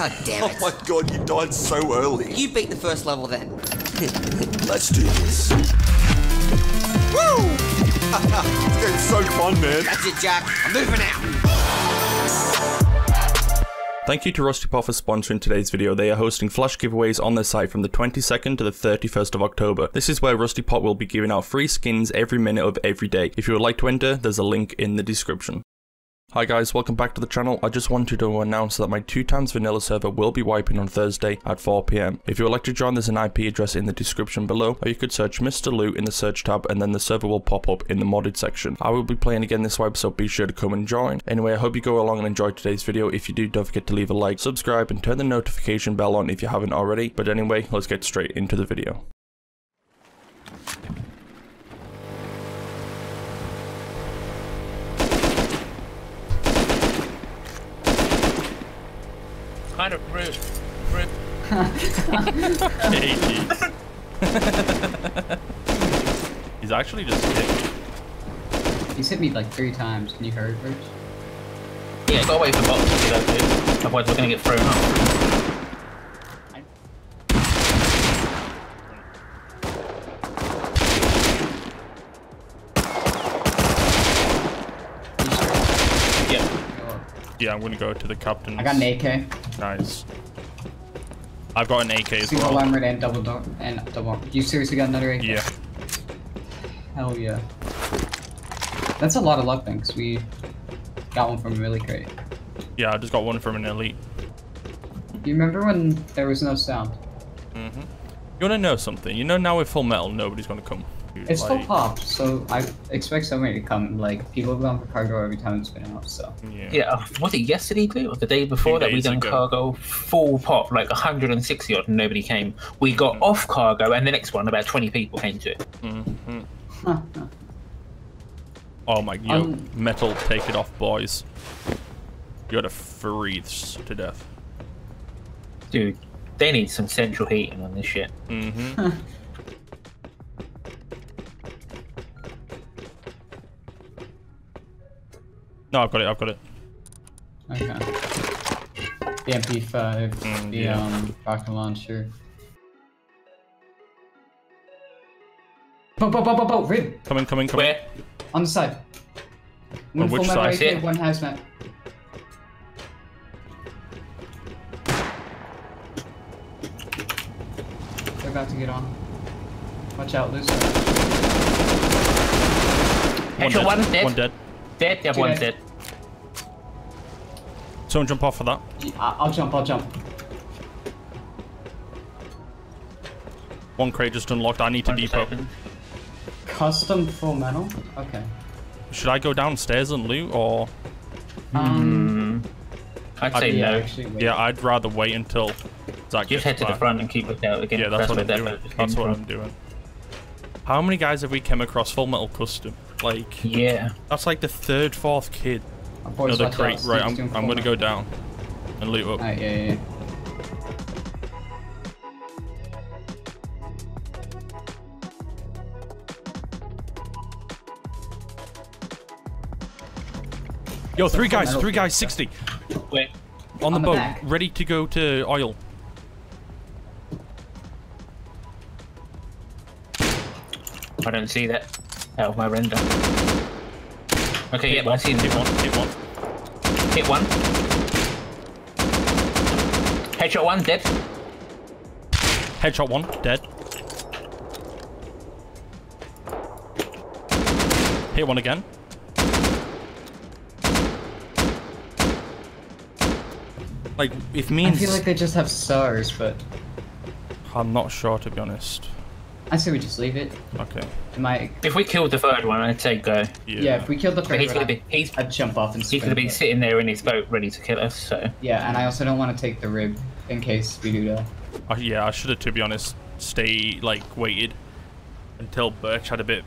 God damn Oh my god, you died so early. You beat the first level then. Let's do this. Woo! this game's so fun, man. That's it, Jack. I'm moving out. Thank you to RustyPot for sponsoring today's video. They are hosting flash giveaways on their site from the 22nd to the 31st of October. This is where RustyPot will be giving out free skins every minute of every day. If you would like to enter, there's a link in the description. Hi guys, welcome back to the channel. I just wanted to announce that my 2 times vanilla server will be wiping on Thursday at 4pm. If you would like to join, there's an IP address in the description below, or you could search Mr. Lou in the search tab and then the server will pop up in the modded section. I will be playing again this wipe, so be sure to come and join. Anyway, I hope you go along and enjoy today's video. If you do, don't forget to leave a like, subscribe, and turn the notification bell on if you haven't already. But anyway, let's get straight into the video. Kind of rude. rude. He's actually just hit me. He's hit me like three times. Can you hurry, Rich? Yeah, got away from boxes, you know, dude. Otherwise, we're gonna get thrown up. Yeah. Oh. Yeah, I'm gonna go to the captain. I got an AK. Nice. I've got an AK as Single well. armored and double door and double. You seriously got another AK? Yeah. Hell yeah. That's a lot of luck then, because we got one from really great. Yeah, I just got one from an elite. You remember when there was no sound? Mm-hmm. You wanna know something? You know now with full metal, nobody's gonna come. It's full pop, so I expect somebody to come. Like people have gone for cargo every time it's been out. So Yeah. Yeah, was it yesterday, dude? Or the day before that we done ago. cargo full pop, like 160 odd, and nobody came. We got Mm. off cargo, and the next one, about 20 people came to it. Mhm. Oh my, yo, Um, metal, take it off, boys. You gotta freeze to death. Dude, they need some central heating on this shit. Mm-hmm. no, I've got it. I've got it. okay. The MP5, Mm, the yeah. um rocket launcher. Boat, boat, boat, boat, boat, rib Coming, coming, coming. Where? on the side. One which side? AK, Yeah. one hazmat. They're about to get on. Watch out, Lucy. Headshot one, dead. One dead. Dead, the other Two one's dead. dead. Someone jump off for that. I- I'll jump, I'll jump. One crate just unlocked. I need to One just depot. Custom full metal? Okay. Should I go downstairs and loot, or Um, I'd I'd- say yeah, no. actually, yeah, I'd rather wait until Zak Just head to the front and keep looking out again. Yeah, that's, what I'm doing. That's what from. I'm doing. How many guys have we come across Full Metal Custom? Like, Yeah. that's like the third, fourth kid. Another crate. Right, I'm, I'm gonna go down and loot up. Yeah, yeah, yeah. Yo, three guys, three guys, 60 Wait. on the On the boat, back. ready to go to oil. I don't see that out of my render. Okay, yep, I see Hit one, hit one. Hit one. Headshot one, dead. Headshot one, dead. Hit one again. Like, if me I feel like they just have stars, but I'm not sure to be honest. I say we just leave it. Okay. It might. If we killed the third one, I'd say go. Yeah. Yeah, if we killed the third first he's one, gonna be he's I'd jump off and he's gonna be but- sitting there in his boat ready to kill us. So Yeah, and I also don't want to take the rib in case we do that. Uh, yeah, I should have, to be honest, stay like waited until Berch had a bit,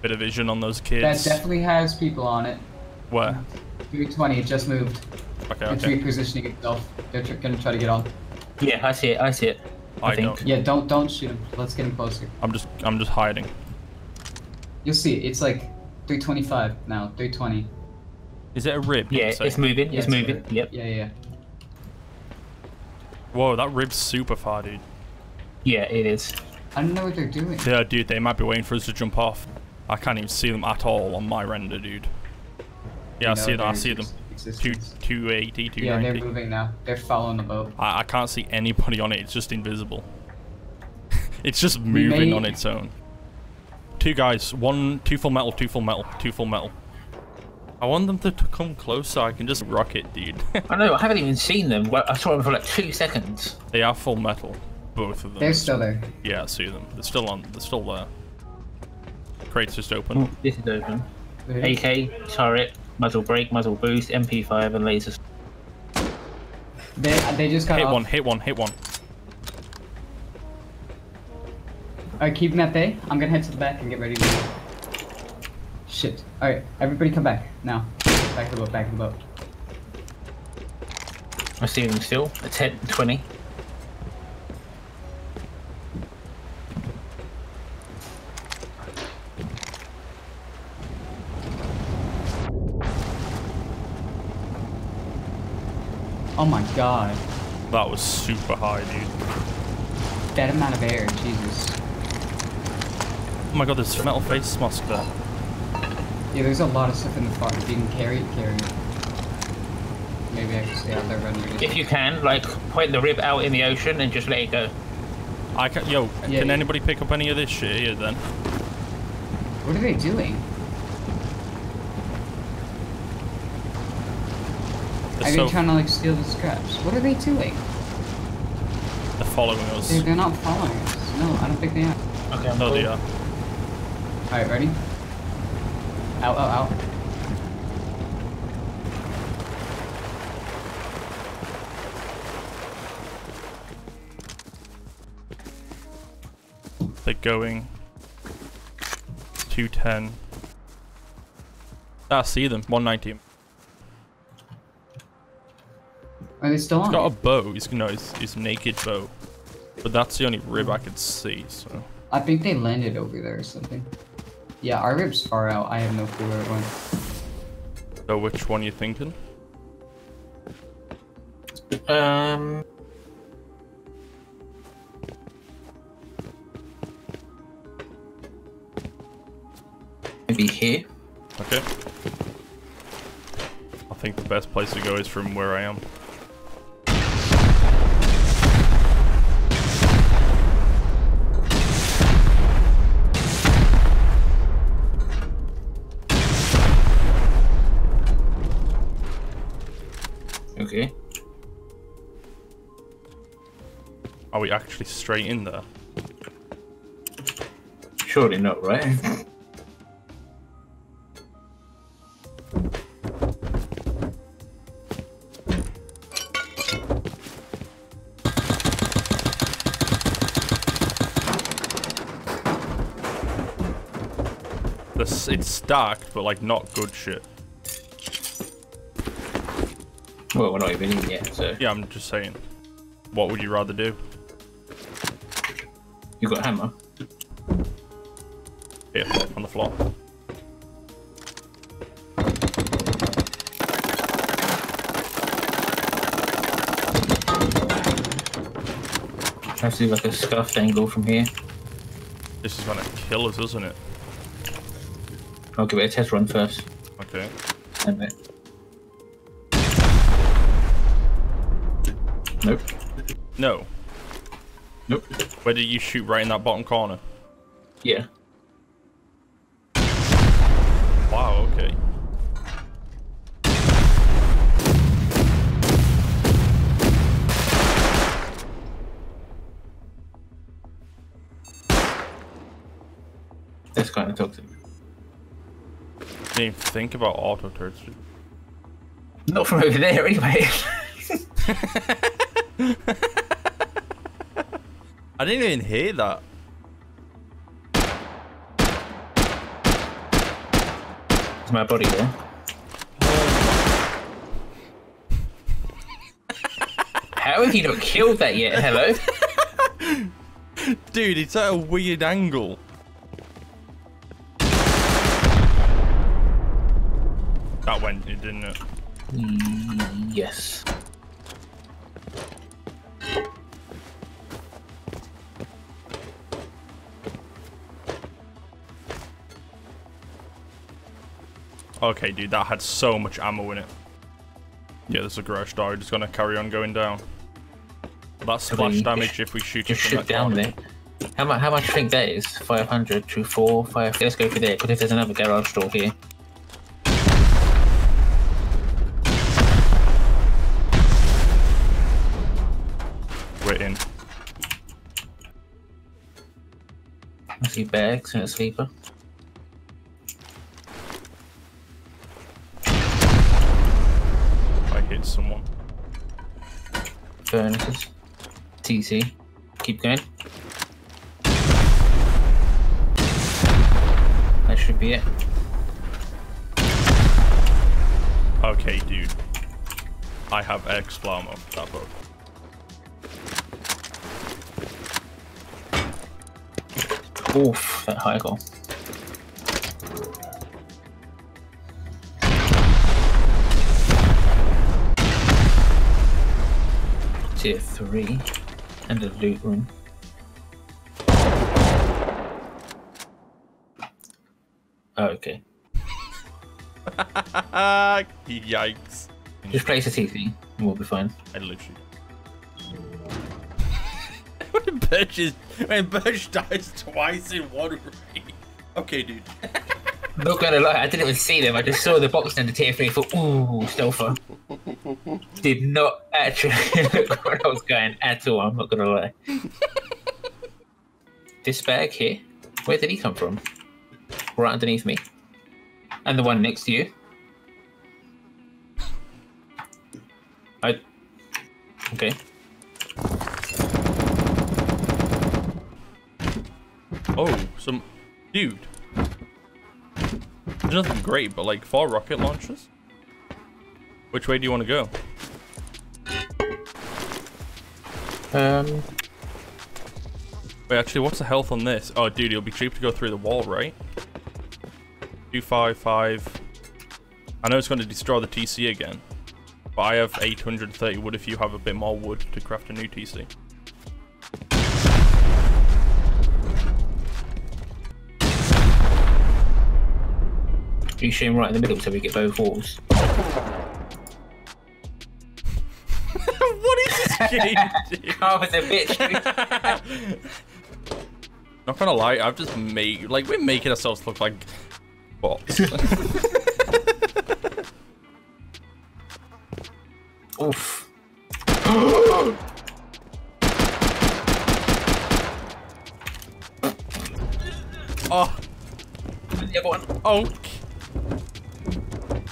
bit of vision on those kids. That definitely has people on it. Where? 320, it just moved. Okay, It's okay. repositioning itself. They're gonna try to get on. yeah, I see it. I see it. I, I think. don't. Yeah, don't don't shoot him. Let's get him closer. I'm just, I'm just hiding. You'll see. It's like 325 now. 320. Is it a rib? Yeah, you it's moving. Yeah, it's moving. Yep. Yeah, yeah. Whoa, that rib's super far, dude. Yeah, it is. I don't know what they're doing. Yeah, dude, they might be waiting for us to jump off. I can't even see them at all on my render, dude. Yeah, I see them. I see them. Ex- Two, existence. 280, Yeah, they're moving now. They're following the boat. I, I can't see anybody on it. It's just invisible. it's just moving may- on its own. Two guys. One, two full metal, two full metal, two full metal. I want them to, to come close so I can just rock it, dude. I know, I haven't even seen them. I saw them for like two seconds. they are full metal. Both of them. They're still there. Yeah, I see them. They're still on. They're still there. Crate's just open. This is open. They, AK, turret, muzzle brake, muzzle boost, MP5, and lasers. they, they just got Hit off. one, hit one, hit one. Alright, keep them at bay. I'm gonna head to the back and get ready to go. Shit. Alright, everybody come back. Now. Back to the boat, back to the boat. I see them still. It's 10, 20. Oh my god. That was super high, dude. That amount of air, Jesus. Oh my god, there's metal face mask there. Yeah, there's a lot of stuff in the farm. If you can carry it, carry it. Maybe I can stay out there running. If you can, like, point the rib out in the ocean and just let it go. I can, yo, Yeah, can yeah. anybody pick up any of this shit here then? What are they doing? They're, Are so, they trying to like steal the scraps? What are they doing? they're following us. They're, they're not following us. No, I don't think they are. Okay, I'm No, they are. Alright, ready? Out, out, out. They're going. 210. Ah, I see them. 190. Are they still He's on? got a bow. He's no, he's, he's naked bow. But that's the only rib I could see. So I think they landed over there or something. Yeah, our rib's far out. I have no clue where it went. so which one you thinking? Um. Maybe here. Okay. I think the best place to go is from where I am. Are we actually straight in there? Surely not, right? This, it's stacked, but like not good shit. well, we're not even in yet, so Yeah, I'm just saying. What would you rather do? You got a hammer. Here, on the floor. To do like a scuffed angle from here. This is gonna kill us, isn't it? I'll give it a test run first. Okay. And then. Nope. No. Nope. Where did you shoot right in that bottom corner? Yeah. Wow, okay. That's kind of toxic. Didn't even think about auto turrets. Not from over there, anyway. I didn't even hear that. Is my body there? How have you not killed that yet? Hello? Dude, it's at a weird angle. That went, didn't it? yes. Okay, dude, that had so much ammo in it. Yeah, there's a garage door. Just gonna carry on going down. That's splash mean, damage if we shoot it from shoot down there. How much? How much do you think that is? Five hundred to four, five. Let's go for there. Because if there's another garage door here, We're in. I see bags and a sleeper. Hit someone. Furnaces. TC. Keep going. That should be it. Okay, dude. I have Explomo. That boat. Oof, that high goal. Tier 3 and a loot room. Oh, okay. Yikes. Just place a TC and we'll be fine. I literally. when Berch is when Berch dies twice in one raid. Okay, dude. Not gonna lie, I didn't even see them. I just saw the box and the tier 3 and thought, ooh, stealther. Did not actually look where I was going at all, I'm not gonna lie. this bag here, where did he come from? Right underneath me. And the one next to you. I. Okay. Oh, some dude. There's nothing great, but like four rocket launchers. Which way do you want to go? Um, Wait, actually, what's the health on this? Oh, dude, it'll be cheap to go through the wall, right? Two five five. I know it's going to destroy the TC again, but I have 830 wood. If you have a bit more wood to craft a new TC. you shoot him right in the middle so we get both walls. Game? dude? Oh, a bitch. Not gonna lie, I've just made like we're making ourselves look like bots. Oof. oh, The other one. oh.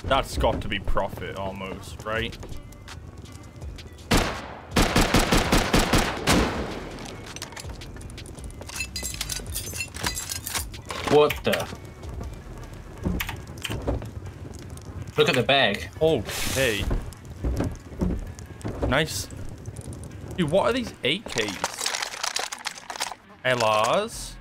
That's got to be profit almost, right? What the? Look at the bag. Oh, okay. Nice. Dude, what are these AKs? LRs?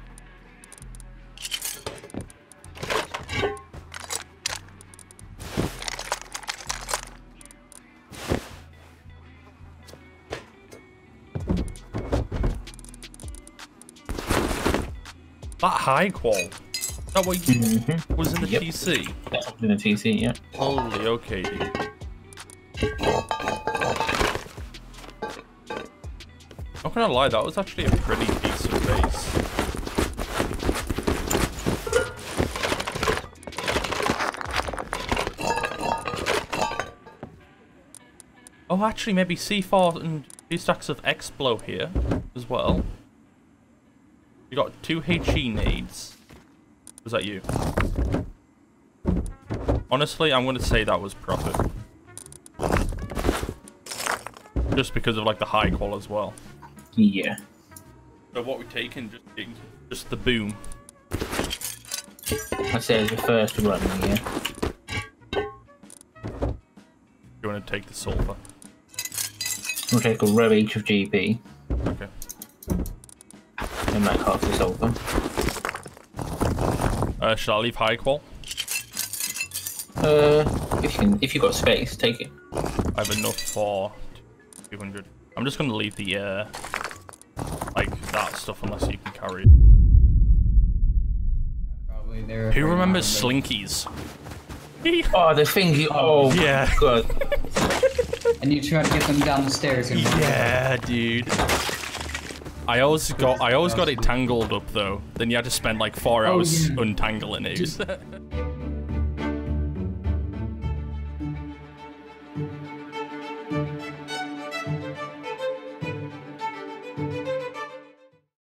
That high qual. Is that what you mm-hmm. was in the Yep. TC? That's in the TC, yeah. Holy okay, dude. Not gonna lie, that was actually a pretty decent base. Oh, actually, maybe C4 and two stacks of X Explo here as well. We got two HE nades. Was that you? Honestly, I'm going to say that was profit. Just because of like the high qual as well. Yeah. So what we're taking, just just the boom. I say it's the first run, yeah. You want to take the sulfur? We'll take a row each of GP Okay. And make half the sulfur. Uh, shall I leave high qual? Uh, if you can, if you got space, take it. I have enough for 200. I'm just going to leave the uh, like that stuff unless you can carry it. Probably there. Who remembers slinkies? Oh, the things you. Oh, Yeah. my God. And you try to get them down the stairs. Yeah, dude. I always got I always got it tangled up though. Then you had to spend like four oh, hours yeah. untangling it.